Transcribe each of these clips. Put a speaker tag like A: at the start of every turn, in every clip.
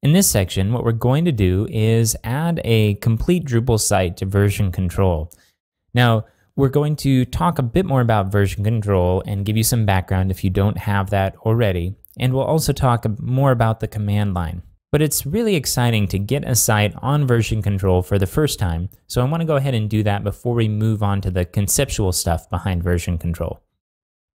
A: In this section, what we're going to do is add a complete Drupal site to version control. Now, we're going to talk a bit more about version control and give you some background if you don't have that already. And we'll also talk more about the command line. But it's really exciting to get a site on version control for the first time, so I want to go ahead and do that before we move on to the conceptual stuff behind version control.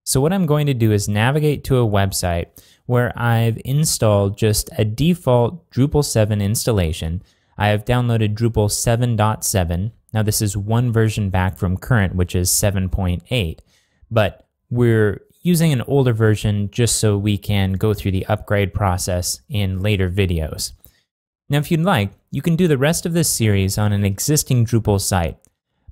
A: So what I'm going to do is navigate to a website where I've installed just a default Drupal 7 installation. I have downloaded Drupal 7.7. Now this is one version back from current, which is 7.8, but we're using an older version just so we can go through the upgrade process in later videos. Now, if you'd like, you can do the rest of this series on an existing Drupal site.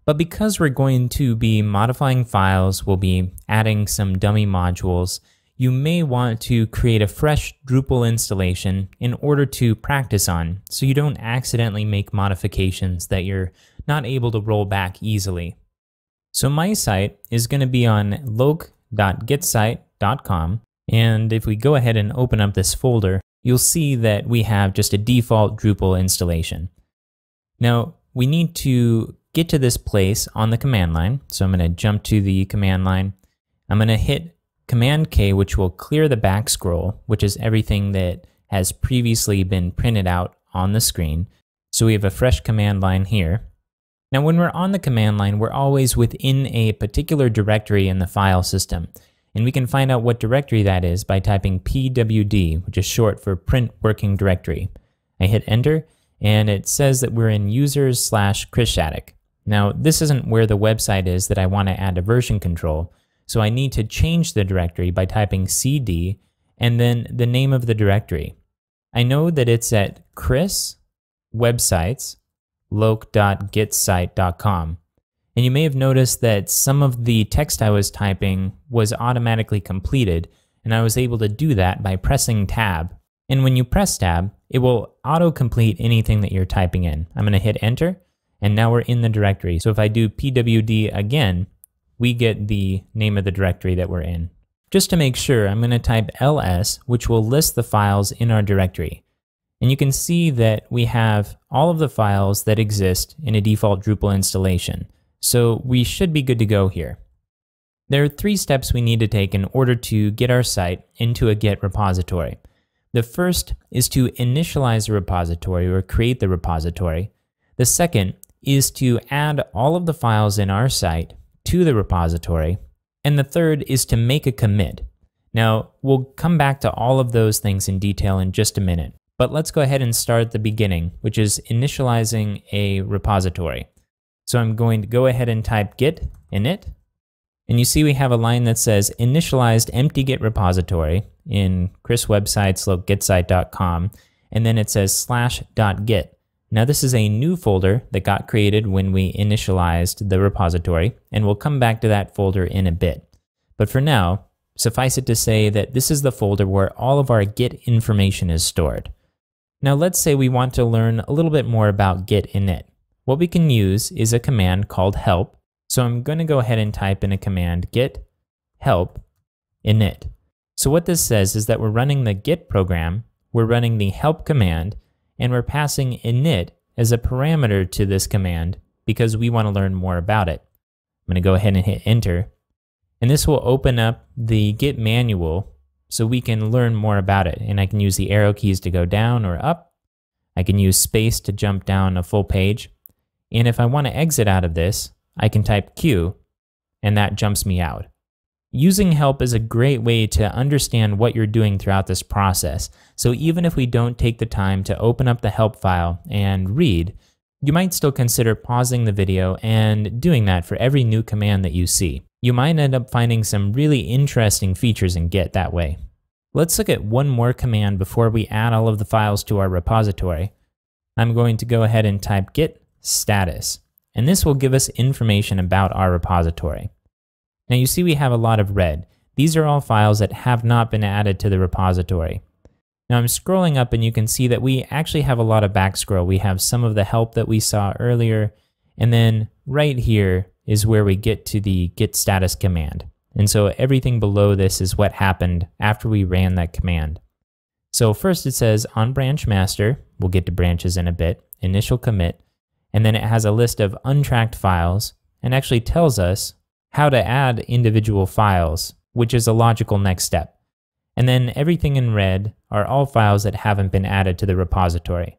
A: But because we're going to be modifying files, we'll be adding some dummy modules, you may want to create a fresh Drupal installation in order to practice on so you don't accidentally make modifications that you're not able to roll back easily. So my site is going to be on loc .getsite.com. And if we go ahead and open up this folder, you'll see that we have just a default Drupal installation. Now, we need to get to this place on the command line. So I'm going to jump to the command line. I'm going to hit Command K, which will clear the back scroll, which is everything that has previously been printed out on the screen. So we have a fresh command line here. Now, when we're on the command line, we're always within a particular directory in the file system. And we can find out what directory that is by typing pwd, which is short for print working directory. I hit enter, and it says that we're in users slash Chris. Now, this isn't where the website is that I want to add a version control, so I need to change the directory by typing cd and then the name of the directory. I know that it's at Chris websites loc.getsite.com. And you may have noticed that some of the text I was typing was automatically completed, and I was able to do that by pressing tab. And when you press tab, it will auto-complete anything that you're typing in. I'm going to hit enter, and now we're in the directory. So if I do pwd again, we get the name of the directory that we're in. Just to make sure, I'm going to type ls, which will list the files in our directory. And you can see that we have all of the files that exist in a default Drupal installation. So we should be good to go here. There are three steps we need to take in order to get our site into a Git repository. The first is to initialize the repository or create the repository. The second is to add all of the files in our site to the repository. And the third is to make a commit. Now, we'll come back to all of those things in detail in just a minute. But let's go ahead and start at the beginning, which is initializing a repository. So I'm going to go ahead and type git init. And you see we have a line that says initialized empty git repository in Chris websites, getsite.com. And then it says slash dot git. Now this is a new folder that got created when we initialized the repository, and we'll come back to that folder in a bit. But for now, suffice it to say that this is the folder where all of our Git information is stored. Now let's say we want to learn a little bit more about git init. What we can use is a command called help. So I'm going to go ahead and type in a command git help init. So what this says is that we're running the git program, we're running the help command, and we're passing init as a parameter to this command because we want to learn more about it. I'm going to go ahead and hit enter. And this will open up the git manual so we can learn more about it. And I can use the arrow keys to go down or up. I can use space to jump down a full page. And if I want to exit out of this, I can type Q, and that jumps me out. Using help is a great way to understand what you're doing throughout this process. So even if we don't take the time to open up the help file and read, you might still consider pausing the video and doing that for every new command that you see. You might end up finding some really interesting features in Git that way. Let's look at one more command before we add all of the files to our repository. I'm going to go ahead and type git status, and this will give us information about our repository. Now you see we have a lot of red. These are all files that have not been added to the repository. Now I'm scrolling up and you can see that we actually have a lot of back scroll. We have some of the help that we saw earlier, and then right here is where we get to the git status command. And so everything below this is what happened after we ran that command. So first it says on branch master, we'll get to branches in a bit, initial commit, and then it has a list of untracked files and actually tells us how to add individual files, which is a logical next step. And then everything in red are all files that haven't been added to the repository.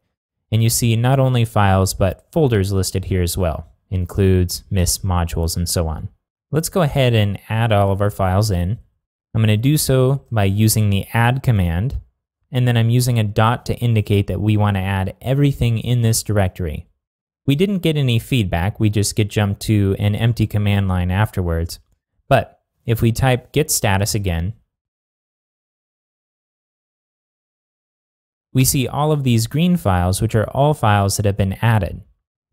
A: And you see not only files, but folders listed here as well, includes, misc, modules, and so on. Let's go ahead and add all of our files in. I'm going to do so by using the add command, and then I'm using a dot to indicate that we want to add everything in this directory. We didn't get any feedback, we just get jumped to an empty command line afterwards. But if we type git status again, we see all of these green files, which are all files that have been added.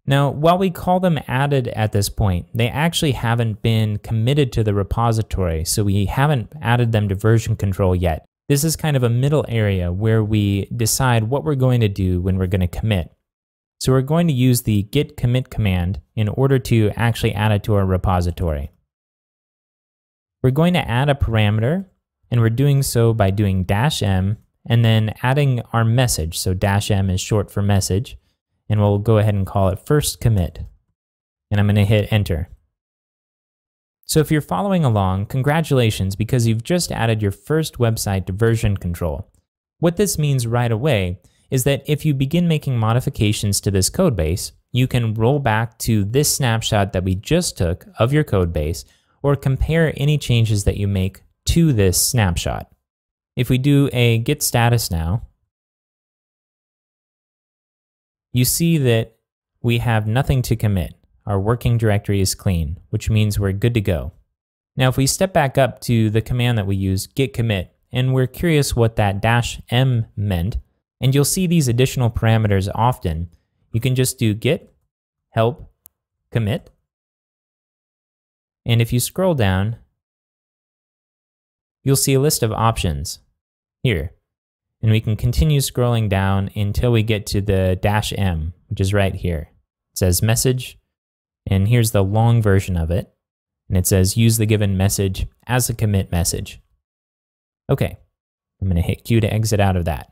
A: Now, while we call them added at this point, they actually haven't been committed to the repository, so we haven't added them to version control yet. This is kind of a middle area where we decide what we're going to do when we're going to commit. So we're going to use the git commit command in order to actually add it to our repository. We're going to add a parameter, and we're doing so by doing dash m and then adding our message. So dash m is short for message, and we'll go ahead and call it first commit. And I'm going to hit enter. So if you're following along, congratulations because you've just added your first website to version control. What this means right away is that if you begin making modifications to this codebase, you can roll back to this snapshot that we just took of your codebase or compare any changes that you make to this snapshot. If we do a git status now, you see that we have nothing to commit. Our working directory is clean, which means we're good to go. Now, if we step back up to the command that we use, git commit, and we're curious what that dash m meant, and you'll see these additional parameters often, you can just do git help commit. And if you scroll down, you'll see a list of options here. And we can continue scrolling down until we get to the dash M, which is right here. It says message, and here's the long version of it. And it says use the given message as a commit message. Okay, I'm gonna hit Q to exit out of that.